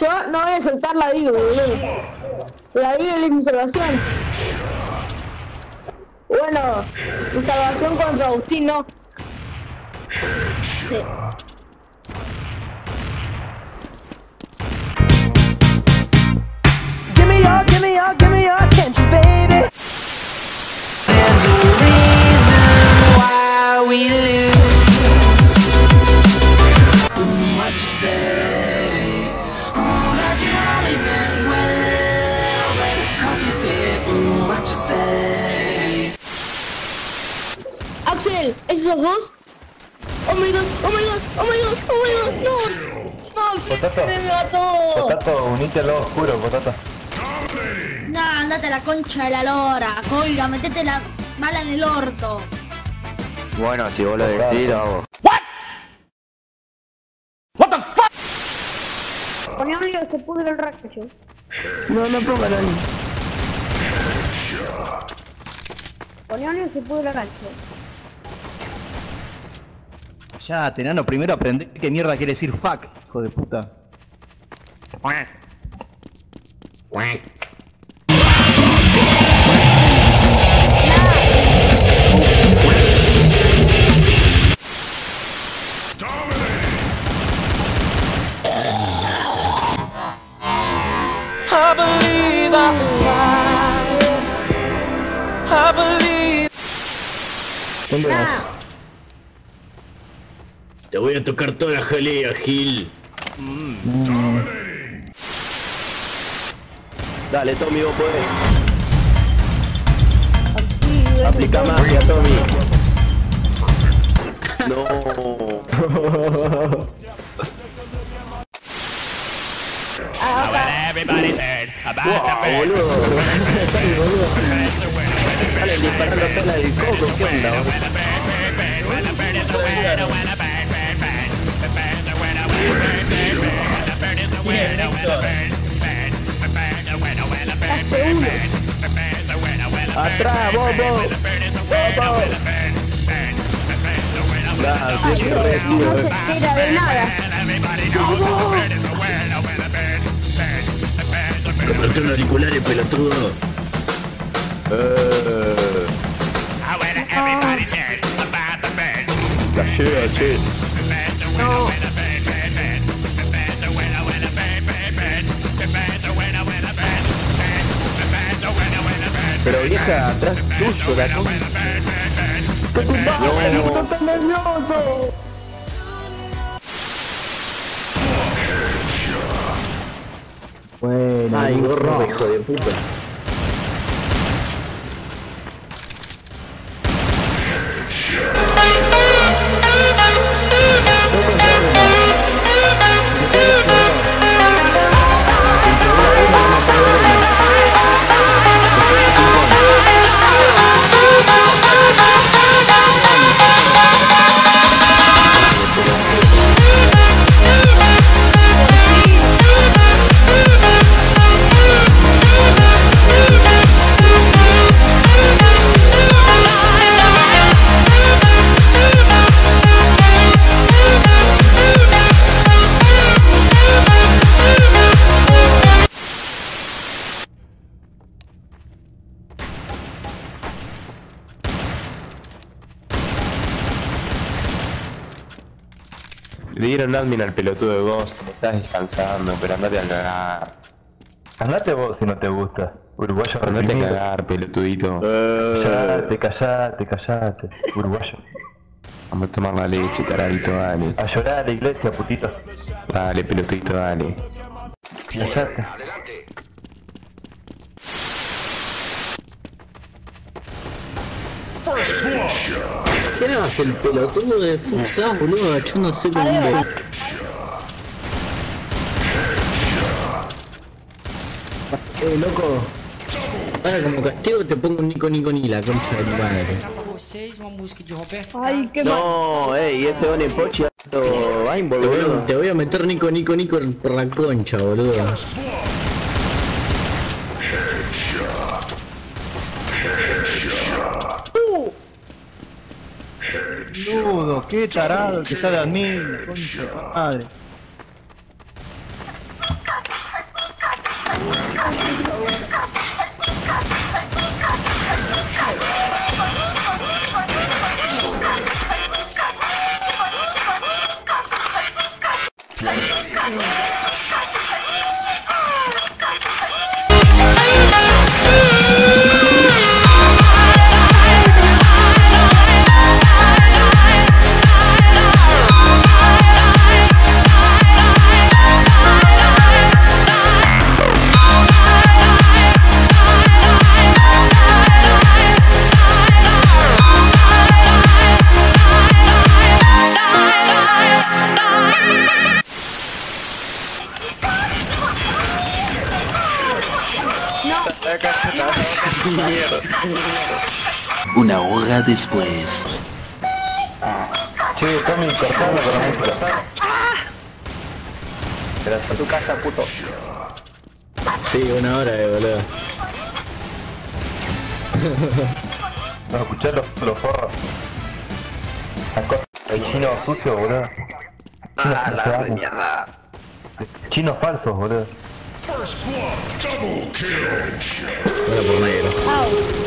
Yo no voy a soltar la vida, boludo. La vida es mi salvación. Bueno, mi salvación contra Agustín, no. Sí. Oh my god, oh my god, oh my god, oh my god, no. No, Potato. me mató. Potato, unite al lado oscuro, Potato. No, andate a la concha de la lora. Colga, metete la bala en el orto. Bueno, si vos lo decís, lo hago. Poné que se pudre el rayo. No, no pongan a Poné que se pudre el rayo. Ya, tenano, primero aprende qué mierda quiere decir fuck, hijo de puta. ¿Dónde vas? Te voy a tocar toda la jalea, Gil. Dale, Tommy, vos podés. Aplica magia, Tommy. No. Wow, boludo. Dale, disparando pela del coco, ¿qué onda? Atrás, bobo. Bobo. Nah, tío. No se entera de nada. Auriculares, pelotudo. Eh. Pero vieja, atrás tuyo, la con... No. Bueno, Ay, gorro, hijo de puta. Le dieron admin al pelotudo de Ghost, me estás descansando, pero andate a cagar. Andate vos si no te gusta. Uruguayo Andate a cagar, pelotudito. Callate, callate, callate. Uruguayo. Vamos a tomar la leche, caralito, dale. A llorar a la iglesia, putito. Dale, pelotudito, dale. Callate. ¿Qué eras el pelotudo de futsal, boludo? Yo no sé cómo... Eh, loco. Ahora como castigo te pongo un Nico Nico ni la concha de tu madre. vocês uma música de Roberto Ay, qué mal. No, ey, ese Don Pochi te voy a meter Nico Nico Nico por la concha, boludo. boludo, qué tarado el que sale al mil, concha madre. Una hora después. Che, Tommy, cortando con la música. A tu casa, puto. Sí, una hora de boludo. No, escuchá los, los forros. El chino sucio, boludo. Ah, la de mierda. Chinos falsos, boludo. Ahora por negro.